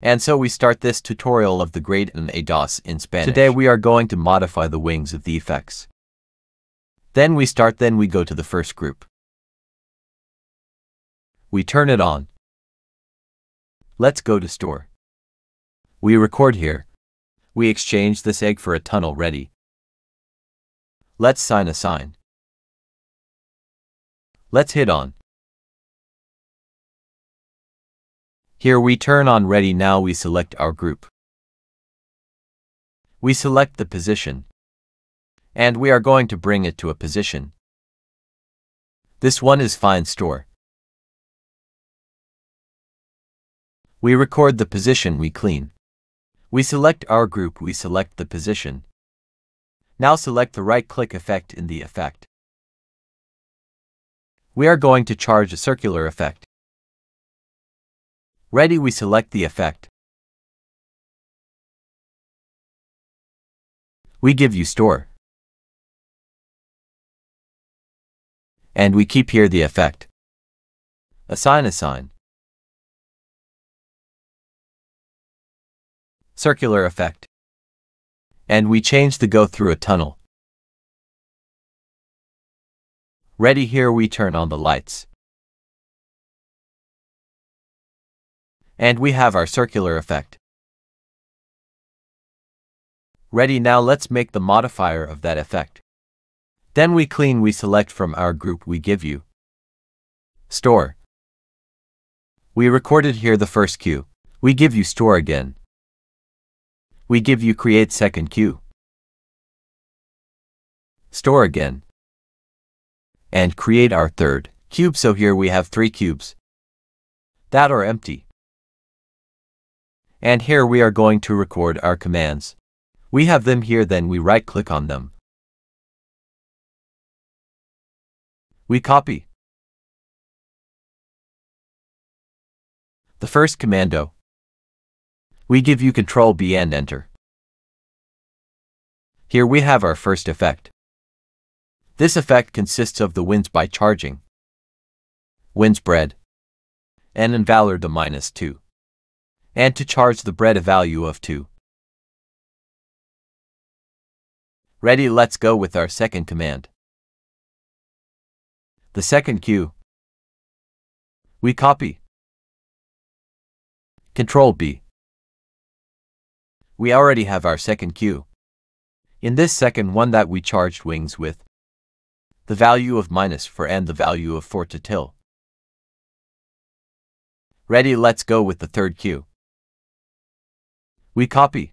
And so we start this tutorial of the grade in ADOS in Spanish. Today we are going to modify the wings of the effects. Then we start then we go to the first group. We turn it on. Let's go to store. We record here. We exchange this egg for a tunnel ready. Let's sign a sign. Let's hit on. Here we turn on ready now we select our group. We select the position. And we are going to bring it to a position. This one is fine store. We record the position we clean. We select our group we select the position. Now select the right-click effect in the effect. We are going to charge a circular effect. Ready we select the effect. We give you store. And we keep here the effect. Assign assign. Circular effect. And we change the go through a tunnel. Ready here we turn on the lights. And we have our circular effect. Ready now let's make the modifier of that effect. Then we clean we select from our group we give you. Store. We recorded here the first cue. We give you store again. We give you create second cue. Store again. And create our third cube so here we have three cubes. That are empty. And here we are going to record our commands. We have them here then we right click on them. We copy. The first commando. We give you Control B and enter. Here we have our first effect. This effect consists of the wings by charging, wings bread, and invalid the minus 2 and to charge the bread a value of 2. Ready, let's go with our second command. The second cue. We copy. Control B. We already have our second cue. In this second one that we charged wings with, the value of 4 and the value of 4 to till. Ready, let's go with the third cue. We copy.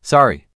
Sorry.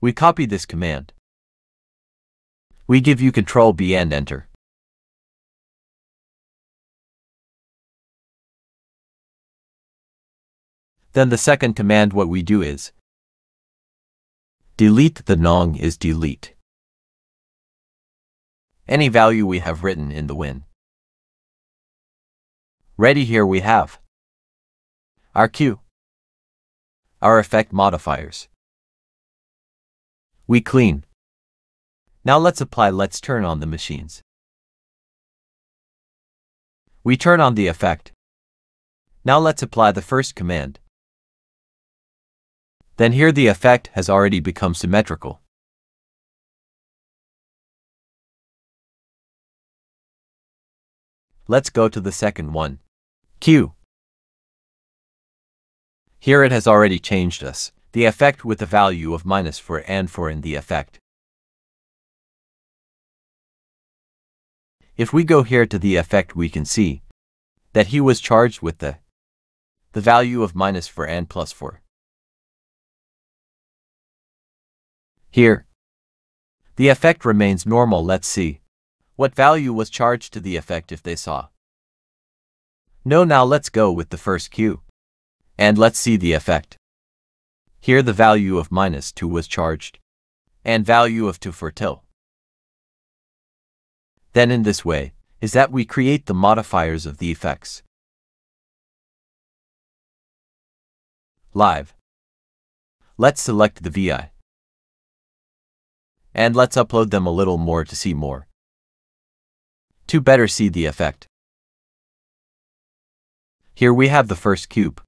We copy this command. We give you Control B and enter. Then the second command what we do is delete the nong is delete any value we have written in the wing. Ready here we have our cue, our effect modifiers. We clean. Now let's apply let's turn on the machines. We turn on the effect. Now let's apply the first command. Then here the effect has already become symmetrical. Let's go to the second one. Q. Here it has already changed us, the effect with the value of 4 and for in the effect. If we go here to the effect we can see that he was charged with the the value of 4 and 4. Here, the effect remains normal let's see. What value was charged to the effect if they saw? No now let's go with the first cue. And let's see the effect. Here the value of minus 2 was charged. And value of 2 for till. Then in this way, is that we create the modifiers of the effects. Live. Let's select the VI. And let's upload them a little more to see more. To better see the effect. Here we have the first cube.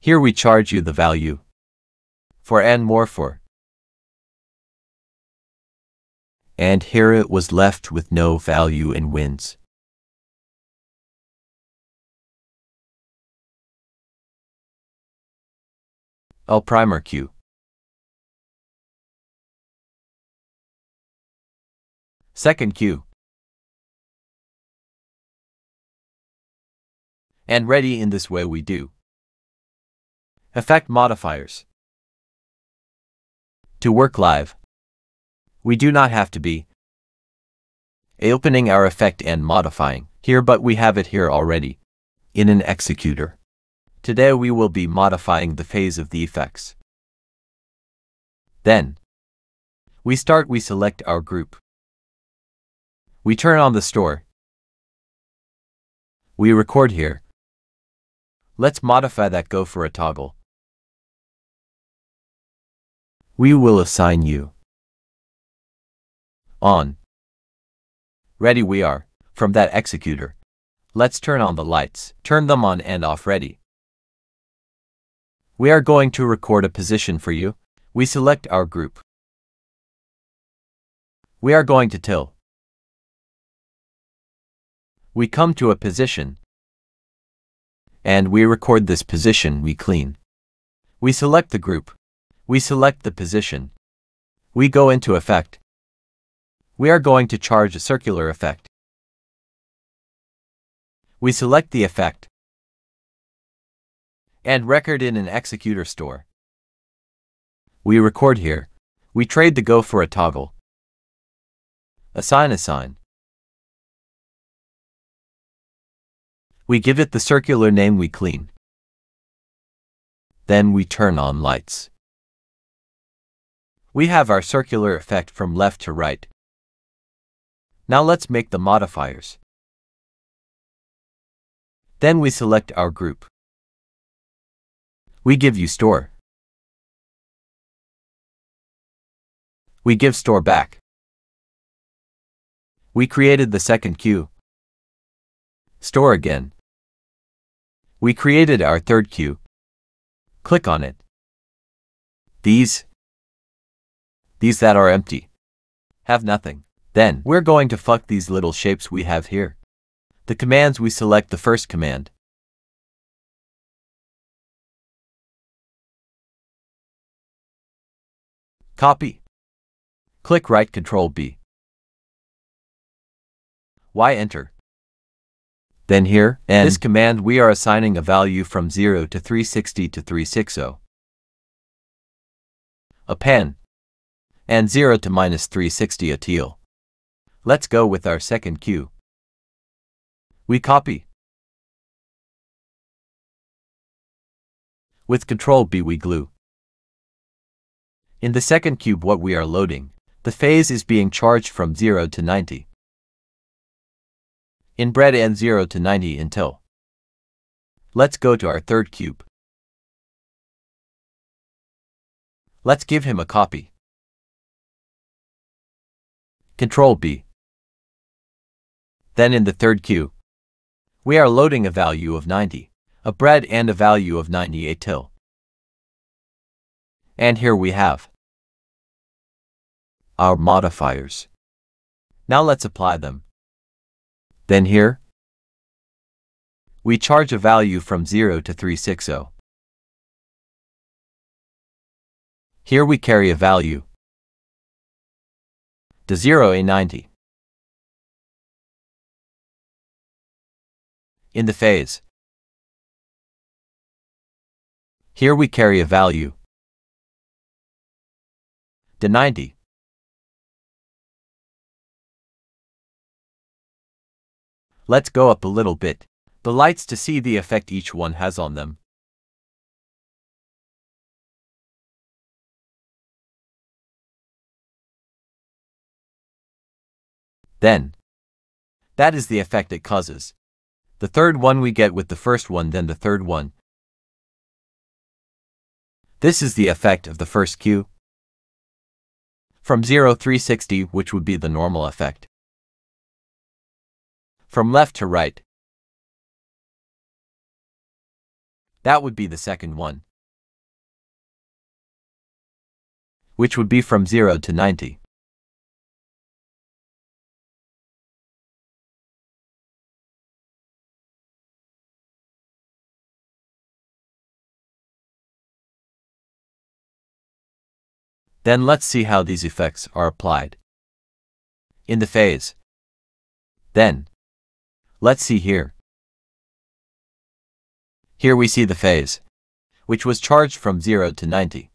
Here we charge you the value for and more for. And here it was left with no value in wings. L primer Q. Second cue. And ready in this way we do. Effect modifiers. To work live, we do not have to be opening our effect and modifying here but we have it here already in an executor. Today we will be modifying the phase of the effects. Then, we start we select our group. We turn on the store. We record here. Let's modify that go for a toggle. We will assign you. On. Ready we are, from that executor. Let's turn on the lights, turn them on and off ready. We are going to record a position for you. We select our group. We are going to till. We come to a position. And we record this position we clean. We select the group. We select the position. We go into effect. We are going to charge a circular effect. We select the effect and record in an executor store. We record here. We trade the go for a toggle. Assign assign. We give it the circular name we clean. Then we turn on lights. We have our circular effect from left to right. Now let's make the modifiers. Then we select our group. We give you store. We give store back. We created the second cue. Store again. We created our third cue. Click on it. These these that are empty. Have nothing. Then, we're going to fuck these little shapes we have here. The commands we select the first command. Copy. Click right Control B. Y enter. Then here, and this command we are assigning a value from 0 to 360 to 360. A pen and 0 to minus 360 a teal. Let's go with our second cue. We copy. With Control B we glue. In the second cube what we are loading, the phase is being charged from 0 to 90. In bread and 0 to 90 until. Let's go to our third cube. Let's give him a copy. Control B. Then in the third cue, we are loading a value of 90, a bread and a value of 98 till. And here we have our modifiers. Now let's apply them. Then here, we charge a value from 0 to 360. Here we carry a value to 0 a 90. In the phase, here we carry a value to 90. Let's go up a little bit, the lights to see the effect each one has on them. Then, that is the effect it causes. The third one we get with the first one then the third one. This is the effect of the first cue. From 0 360, which would be the normal effect. From left to right. That would be the second one. Which would be from 0 to 90. Then let's see how these effects are applied. In the phase. Then. Let's see here. Here we see the phase, which was charged from 0 to 90.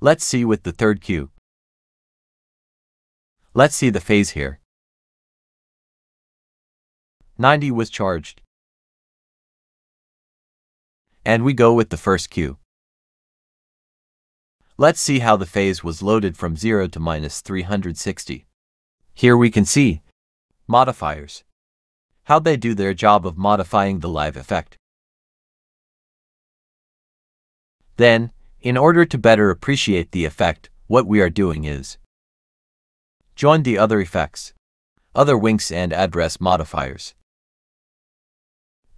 Let's see with the third cue. Let's see the phase here. 90 was charged. And we go with the first cue. Let's see how the phase was loaded from 0 to minus 360. Here we can see modifiers. How they do their job of modifying the live effect. Then, in order to better appreciate the effect, what we are doing is join the other effects, other winks and address modifiers.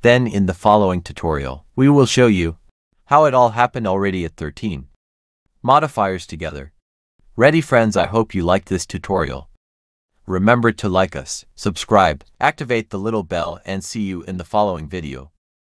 Then in the following tutorial, we will show you how it all happened already at 13 modifiers together. Ready friends I hope you liked this tutorial. Remember to like us, subscribe, activate the little bell and see you in the following video.